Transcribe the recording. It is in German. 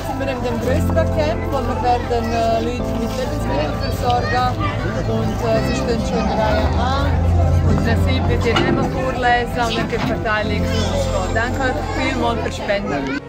jetzt sind wir in dem größeren Camp, wo wir werden äh, Leute mit Lebensmitteln versorgen und äh, sie stehen schon in Reihe an. Und das sind wird ihr immer vorlesen und dann gibt es Verteilung. Danke vielmals für Spenden.